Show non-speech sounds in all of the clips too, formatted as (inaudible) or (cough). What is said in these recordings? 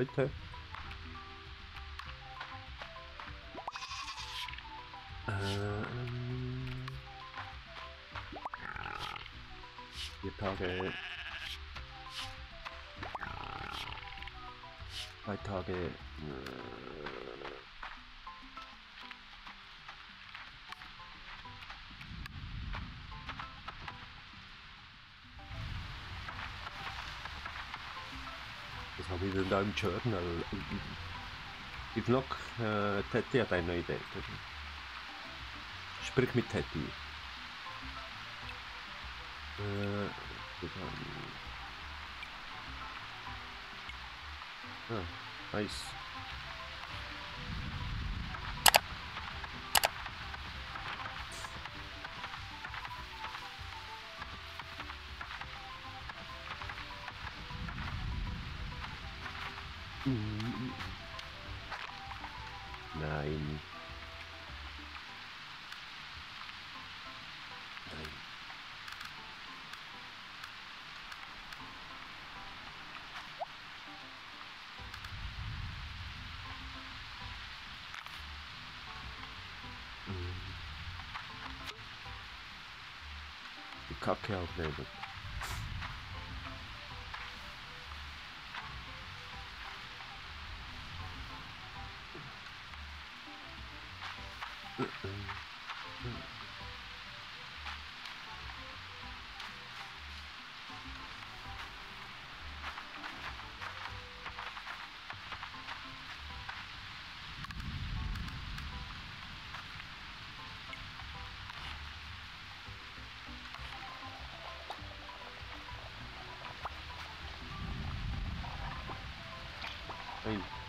Leute. Ähm, vier Tage. Drei Tage. Denn da im Journal? If noch, äh, Teddy hat eine Idee. Sprich mit Teddy. Äh, ah, nice. cocktail flavored Peace.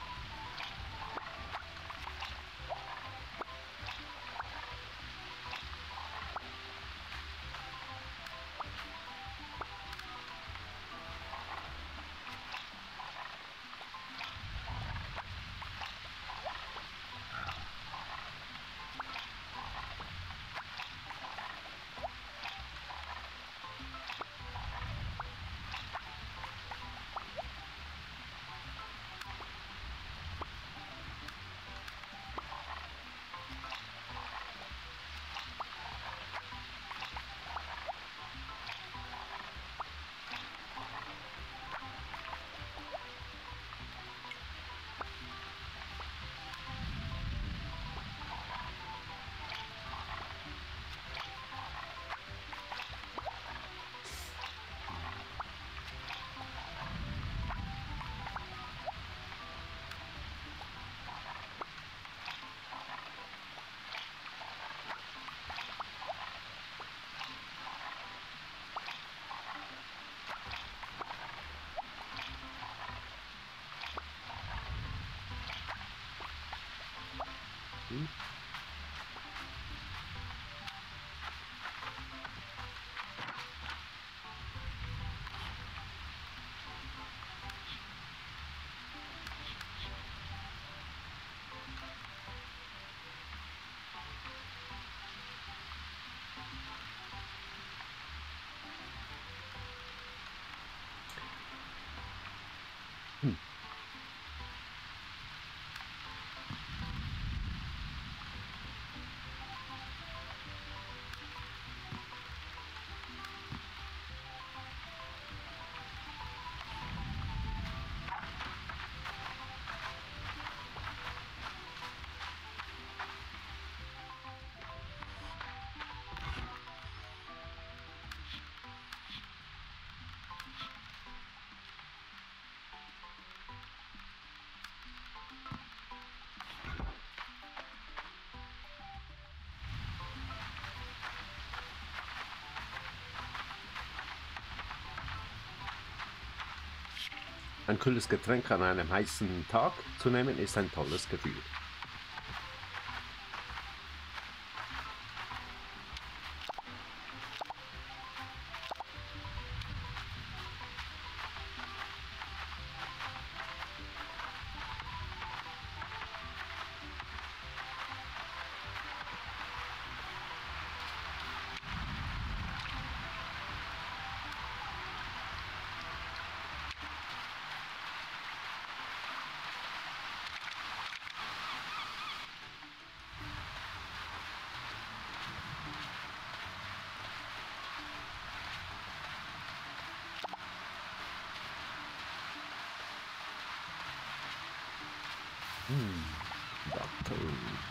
Ein kühles Getränk an einem heißen Tag zu nehmen, ist ein tolles Gefühl. Hmm. Doctor.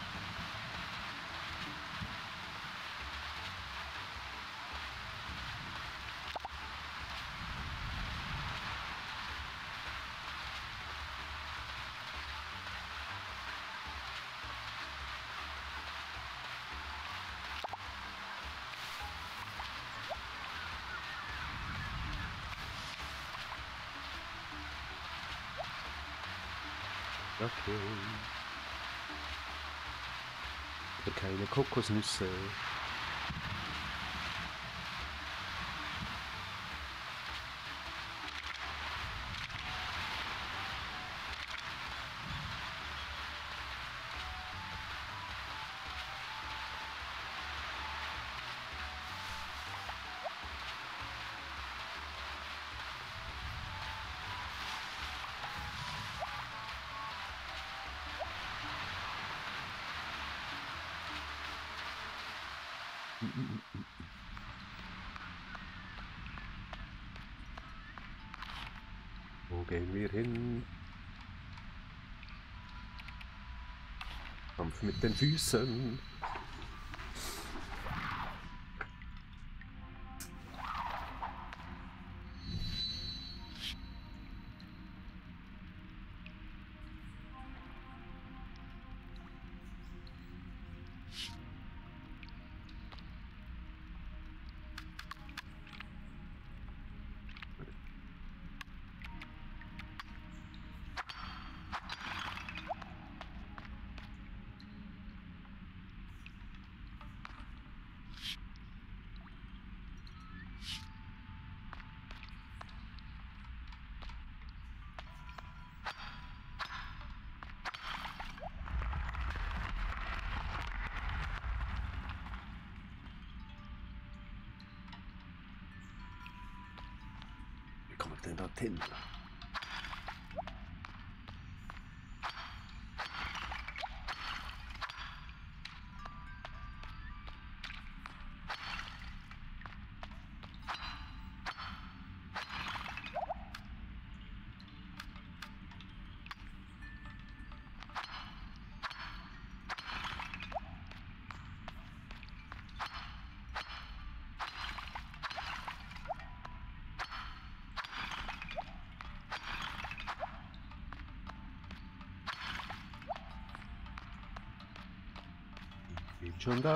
Okay. Okay. The kind of kokosnüsse. Wo gehen wir hin? Kampf mit den Füßen. 等到天亮 Çömbe.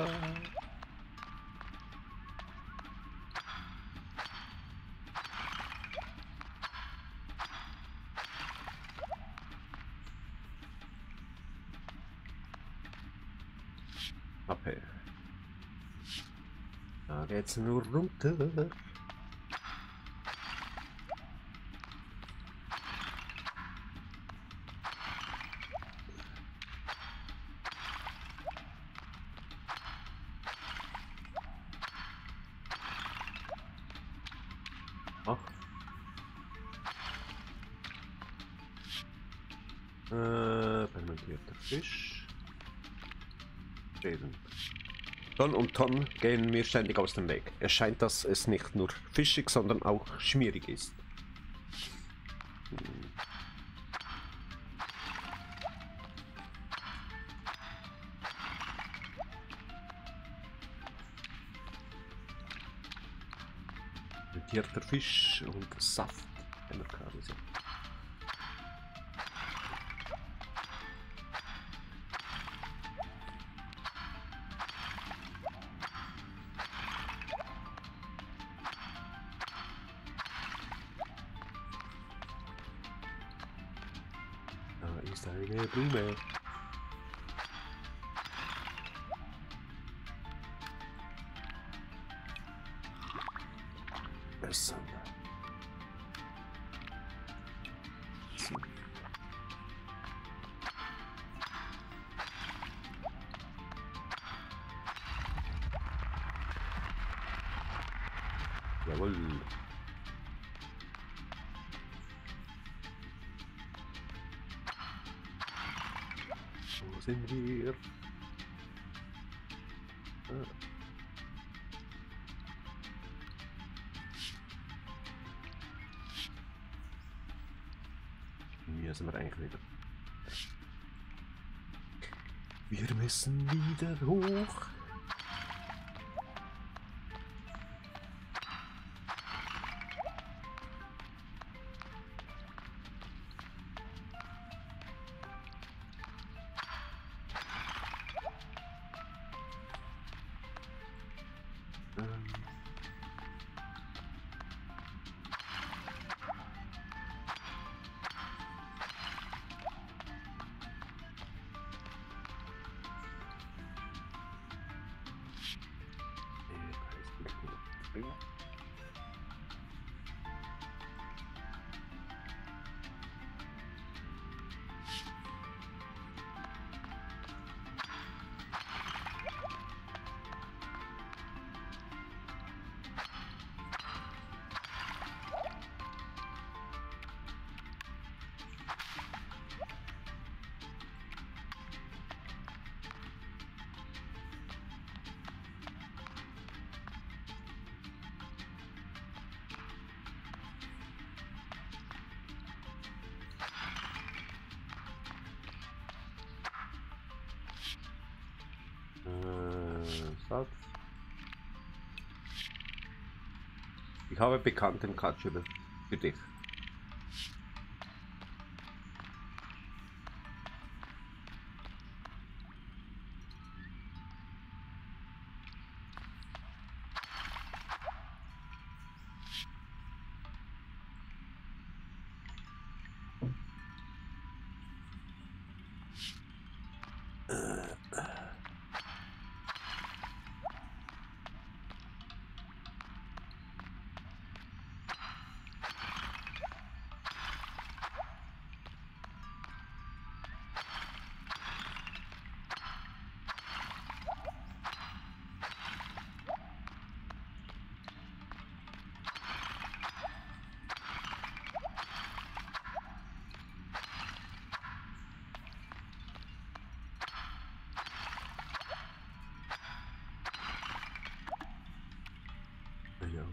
Up here. Da geht's nur runter. Ton und Ton gehen mir ständig aus dem Weg. Es scheint, dass es nicht nur fischig, sondern auch schmierig ist. Frittierter Fisch und Saft. Wenn Jawohl. Wo sind wir? Ah. Hier sind wir eigentlich wieder. Wir müssen wieder hoch. Um. Satz. Ich habe bekannten Katschüler für dich.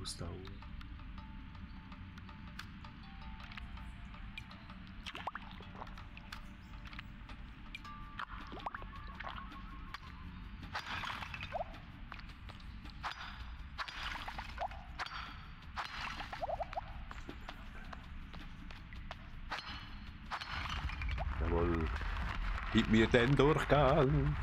Ausdauer. Jawohl. Gib mir den Durchgang.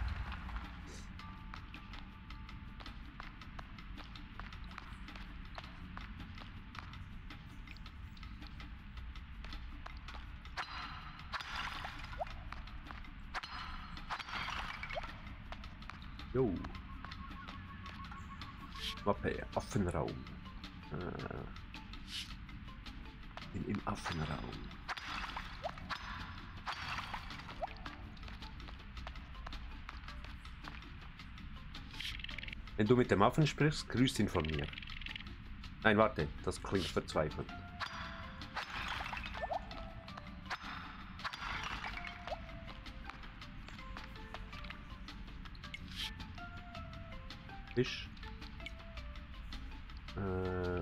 Du mit dem Affen sprichst, grüß ihn von mir. Nein, warte, das klingt verzweifelt. Fisch. Äh,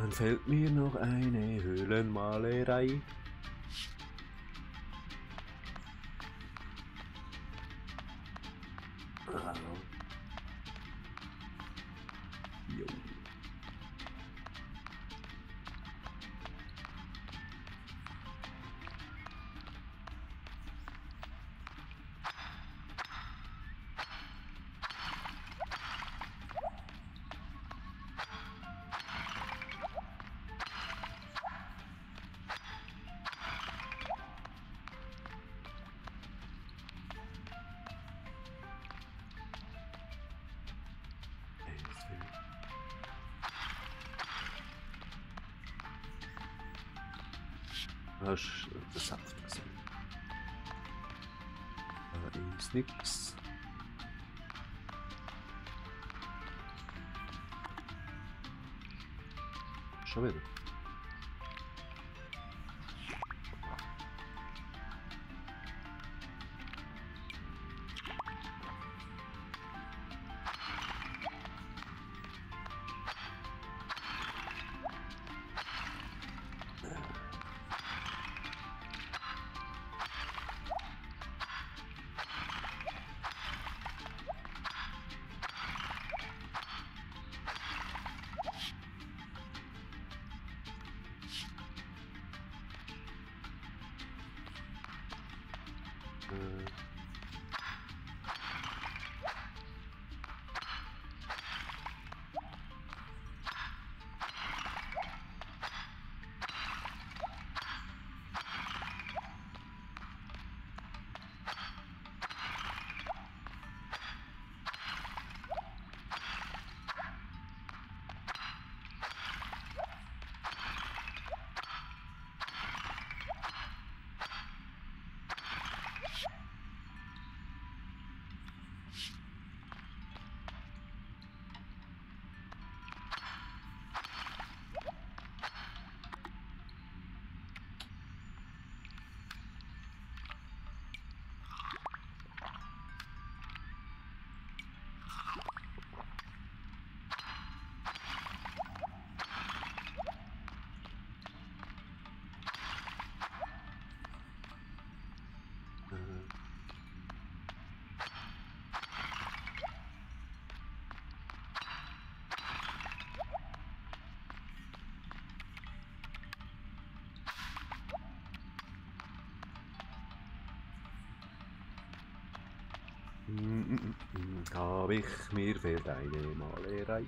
Dann fällt mir noch eine Höhlenmalerei. Den Saft gesehen? Da ist nix. Schon wieder. Mm-hmm. Hab ich mir fehlt eine Malerei.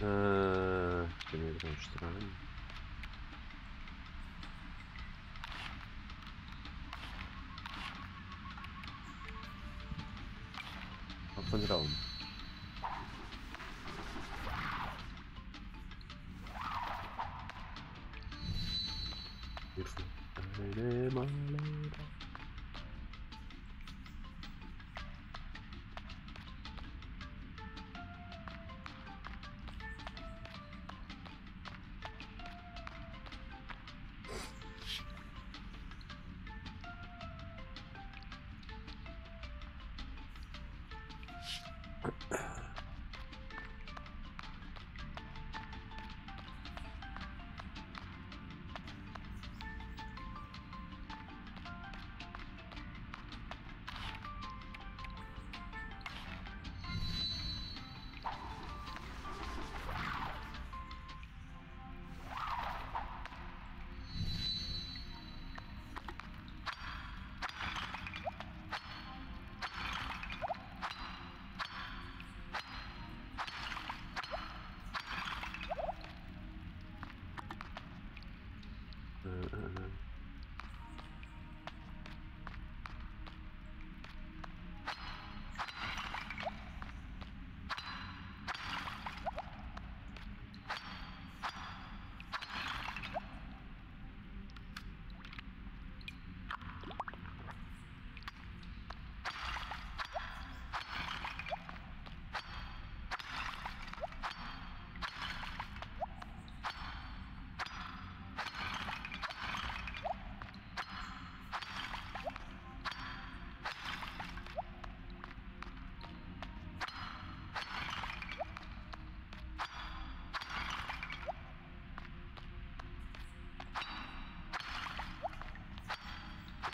Äh, ich bin wieder am Strand.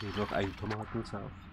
Noch ein Tomatensaft.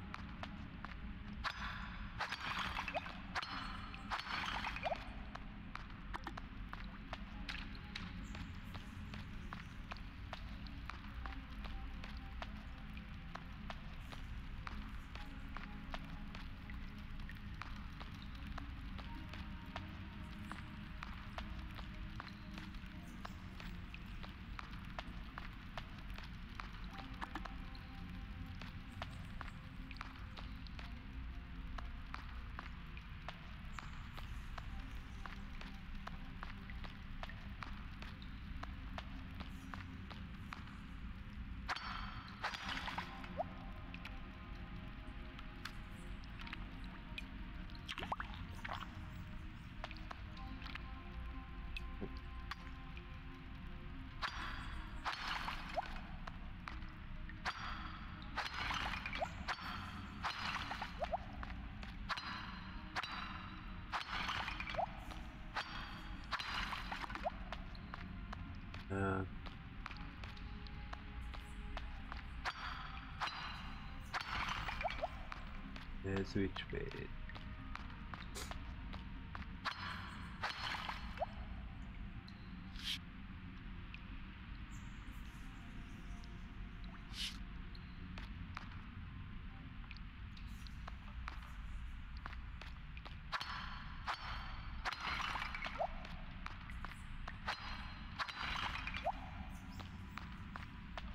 the switchblade.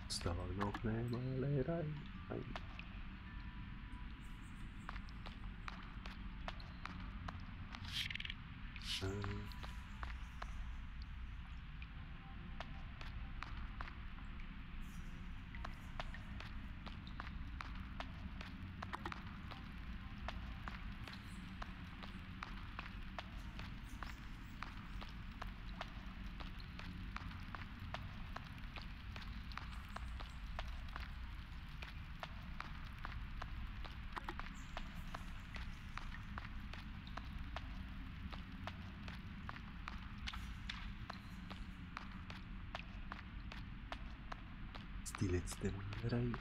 Star no I die letzte Malerei.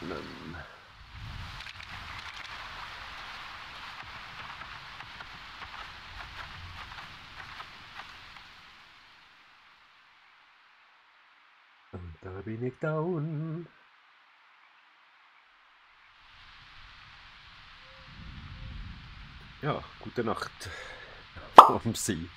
Nem. Und da bin ich down. Ja, gute Nacht. (laughs) Am See.